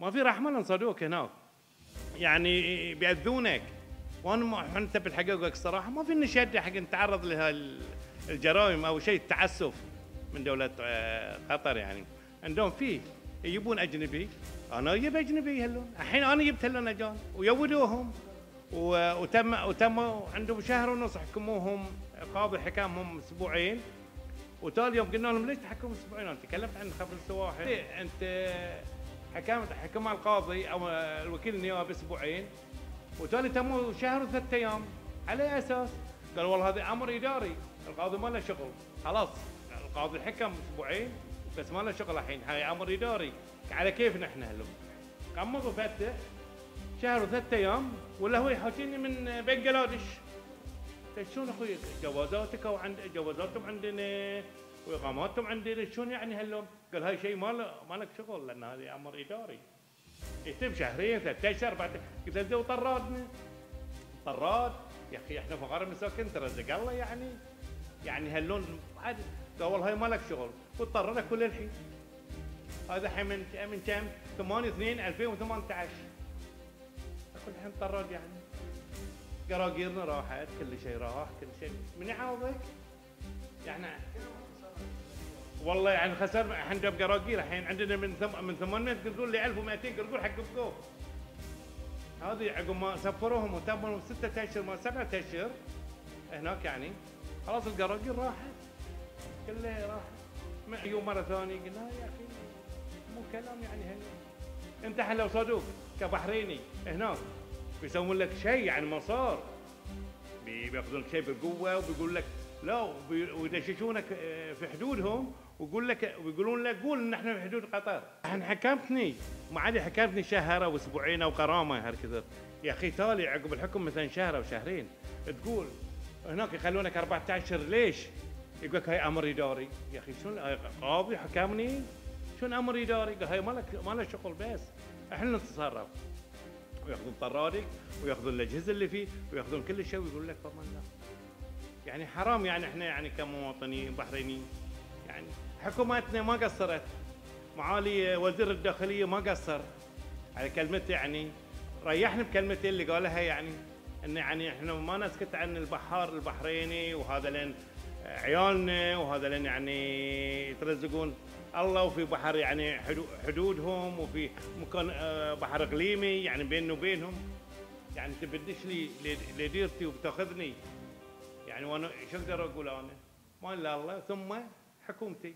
ما في رحمة لنا هناك. يعني بيأذونك. وأنا انت بالحقيقة الصراحه ما في نشد حق نتعرض لهالجرائم أو شيء تعسف من دولة آه، قطر يعني. عندهم فيه يجيبون أجنبي. أنا أجيب أجنبي هلون الحين أنا جبت هلون اجانب ويودوهم. وتم وتم عندهم شهر ونص حكموهم. قاضي حكمهم أسبوعين. وتالي يوم قلنا لهم ليش تحكم أسبوعين؟ أنا تكلمت عن خبر السواحل أنت حكم القاضي أو الوكيل النيابي أسبوعين وتالي تموا شهر وثلاثة أيام. على أساس؟ قال والله هذا أمر إداري القاضي ما له شغل. خلاص القاضي حكم أسبوعين بس ما له شغل الحين. هاي أمر إداري. على كيفنا إحنا هلو؟ قمض وفتح شهر وثلاثة أيام ولا هو يحاكيني من بنجلاديش. شلون أخوي؟ جوازاتك وعند جوازاتهم عندنا. واقاماتهم عندنا شلون يعني هاللون؟ قال هاي شيء ما ما لك شغل لأن هذا أمر إداري. يتم شهرين ثلاثة أشهر بعد قلت له زين وطرادنا طراد؟ يا أخي إحنا فقراء مساكين ترى زق الله يعني. يعني هاللون عادي قال والله هاي ما لك شغل. واضطرنا كل الحين. هذا الحين من من كم؟ 8 2 2018 كل الحين طراد يعني. قراقيرنا راحت كل شيء راح كل شيء. من يعوضك؟ يعني والله يعني خسر إحنا بقراقير الحين عندنا من ثم من 800 قرقور ل 1200 قرقور حق بقوف هذه عقب ما سفروهم وتموا ستة أشهر ما سبعة أشهر هناك يعني. خلاص القراقير راحت كلها راحت معي مرة ثانية قلنا يا أخي مو كلام يعني هني. انت الحين لو صدوق كبحريني هناك. بيسوون لك شيء يعني مسار بي- بياخذون شيء بالقوه وبيقول لك لا ويدششونك آه، في حدودهم ويقول لك ويقولون لك قول إن إحنا في حدود قطر. الحين حكمتني. ما عاد حكمتني شهر أو أسبوعين أو غرامه هالكثر. يا أخي تالي عقب الحكم مثلا شهر أو شهرين. تقول هناك يخلونك 14 ليش؟ يقول لك هاي أمر اداري يا أخي شلون؟ قاضي حكمني؟ شلون أمر اداري؟ قال هاي ما لك ما له شغل بس. إحنا نتصرف. ويأخذون طرادك ويأخذون الأجهزة اللي فيه ويأخذون كل شيء ويقول لك فما الله يعني حرام يعني إحنا يعني كمواطنين بحرينيين. يعني حكوماتنا ما قصرت. معالي وزير الداخلية ما قصر. على كلمته يعني ريحنا بكلمته اللي قالها يعني انه يعني إحنا ما نسكت عن البحار البحريني وهذا لين عيالنا وهذا لين يعني يترزقون. الله وفي بحر يعني حدو- حدودهم وفي مكان آه، بحر إقليمي يعني بيننا وبينهم. يعني تبدش لي لديرتي وبتاخذني. يعني وأنا شو أقدر أقول أنا؟ ما إلا الله ثم حكومتي